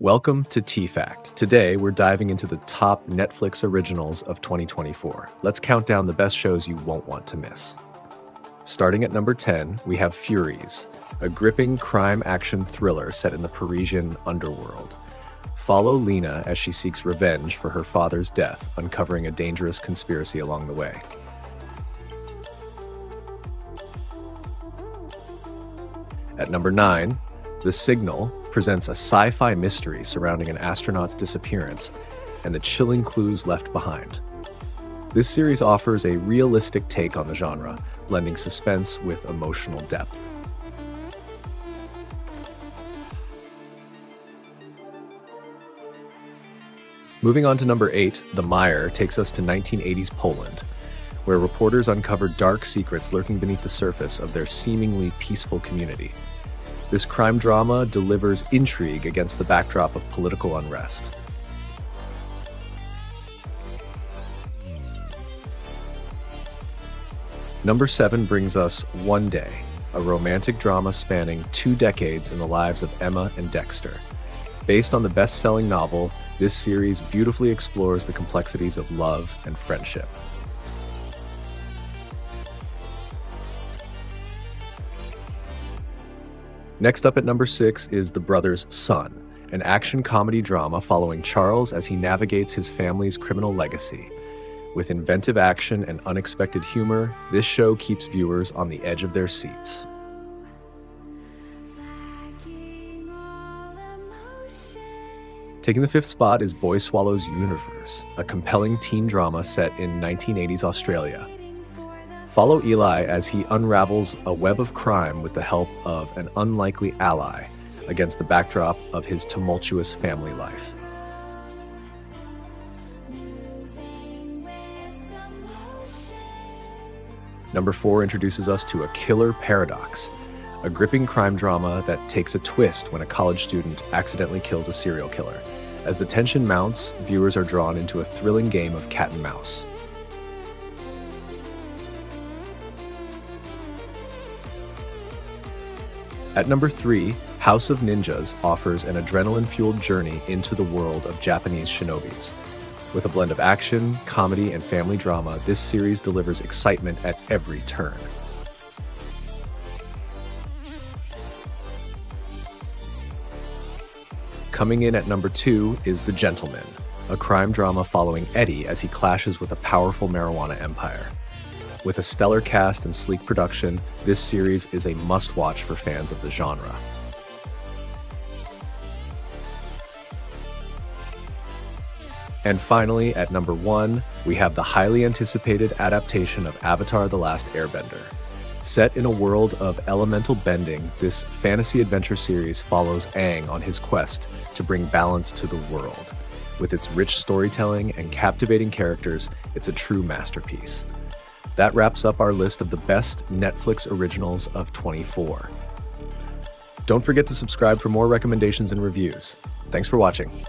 Welcome to T-Fact. Today, we're diving into the top Netflix originals of 2024. Let's count down the best shows you won't want to miss. Starting at number 10, we have Furies, a gripping crime action thriller set in the Parisian underworld. Follow Lina as she seeks revenge for her father's death, uncovering a dangerous conspiracy along the way. At number 9, The Signal presents a sci fi mystery surrounding an astronaut's disappearance and the chilling clues left behind. This series offers a realistic take on the genre, blending suspense with emotional depth. Moving on to number 8, The Mire takes us to 1980s Poland, where reporters uncover dark secrets lurking beneath the surface of their seemingly peaceful community. This crime drama delivers intrigue against the backdrop of political unrest. Number 7 brings us One Day, a romantic drama spanning two decades in the lives of Emma and Dexter. Based on the best selling novel, this series beautifully explores the complexities of love and friendship. Next up at number six is The Brothers Sun, an action comedy drama following Charles as he navigates his family's criminal legacy. With inventive action and unexpected humor, this show keeps viewers on the edge of their seats. Taking the fifth spot is Boy Swallows Universe, a compelling teen drama set in 1980s Australia. Follow Eli as he unravels a web of crime with the help of an unlikely ally against the backdrop of his tumultuous family life. Number four introduces us to A Killer Paradox, a gripping crime drama that takes a twist when a college student accidentally kills a serial killer. As the tension mounts, viewers are drawn into a thrilling game of cat and mouse. At number three, House of Ninjas offers an adrenaline fueled journey into the world of Japanese shinobis. With a blend of action, comedy, and family drama, this series delivers excitement at every turn. Coming in at number two is The Gentlemen, a crime drama following Eddie as he clashes with a powerful marijuana empire. With a stellar cast and sleek production, this series is a must watch for fans of the genre. And finally, at number one, we have the highly anticipated adaptation of Avatar The Last Airbender. Set in a world of elemental bending, this fantasy adventure series follows Aang on his quest to bring balance to the world. With its rich storytelling and captivating characters, it's a true masterpiece. That wraps up our list of the best Netflix originals of 24. Don't forget to subscribe for more recommendations and reviews. Thanks for watching.